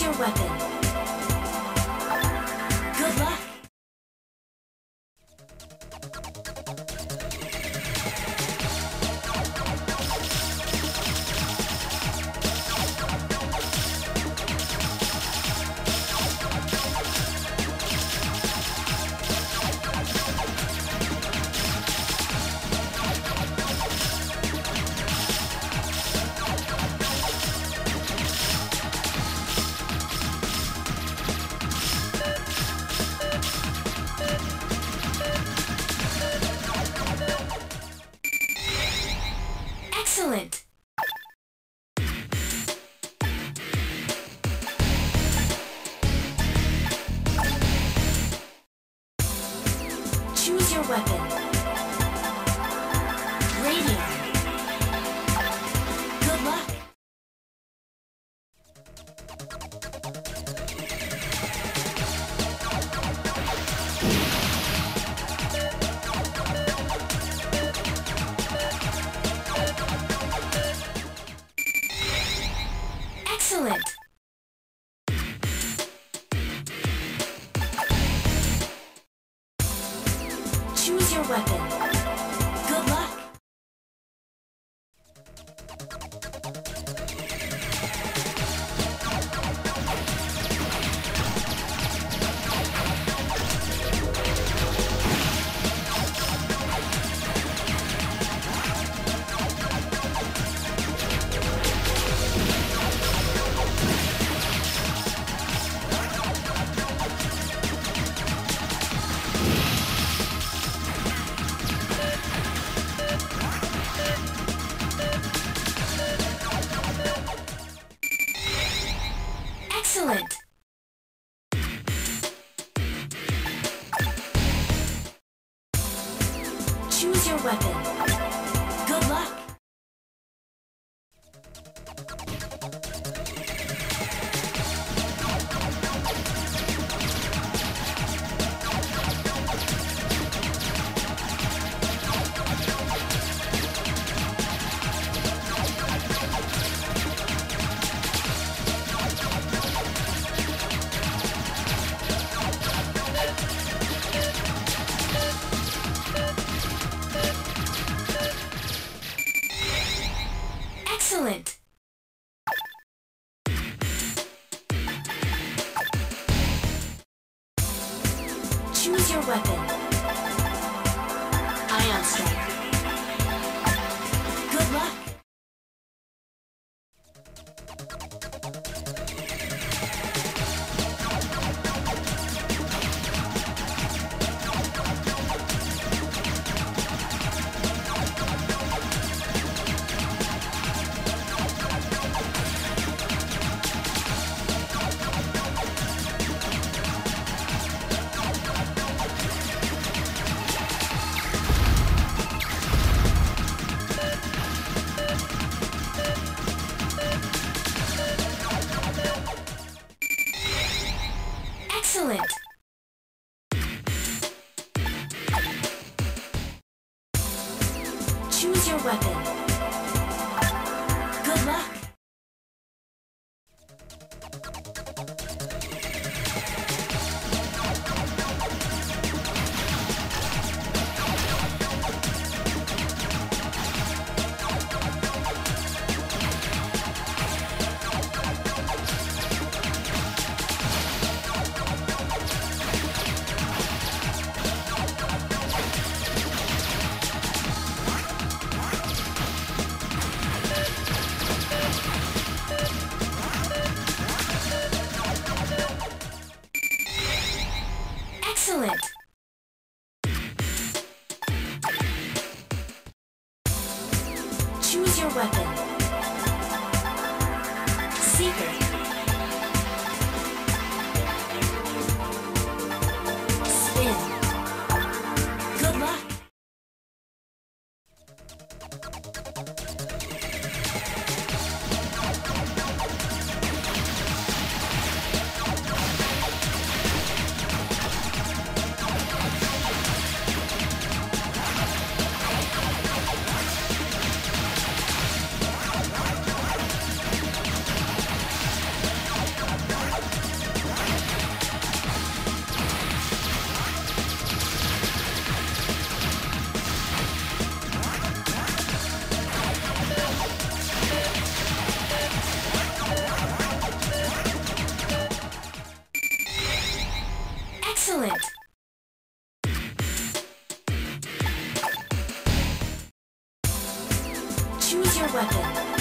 Your weapon. Your weapon. Good luck. Excellent. Weapon. Excellent. Choose your weapon. Choose your weapon. Ion Strike. Weapon. Your weapon. Seeker. Choose your weapon.